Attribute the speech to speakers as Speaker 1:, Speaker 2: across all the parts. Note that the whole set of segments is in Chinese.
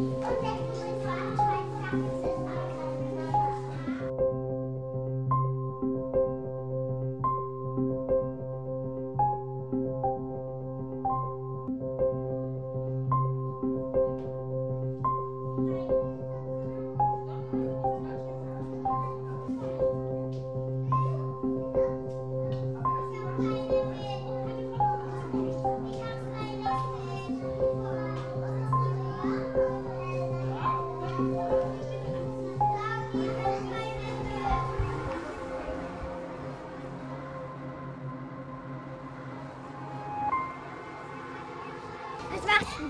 Speaker 1: 我在你们船上一下。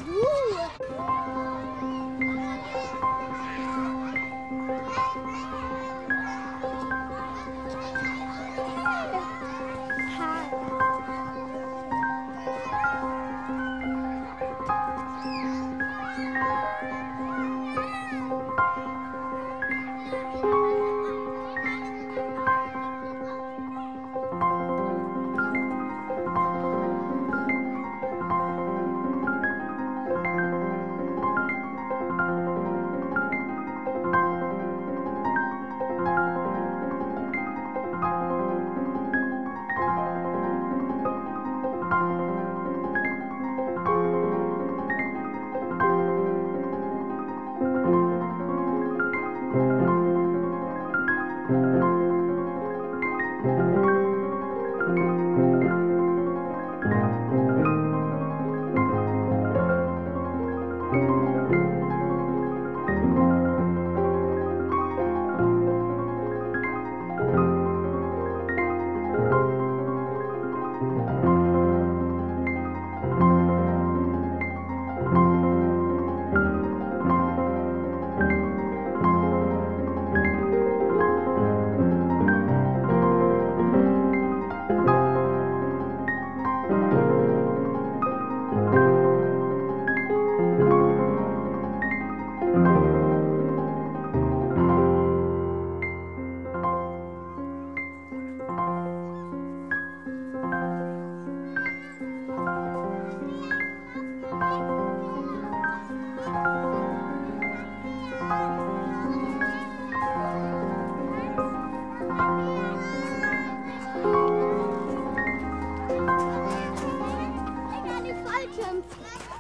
Speaker 2: Ooh.
Speaker 3: Faltons.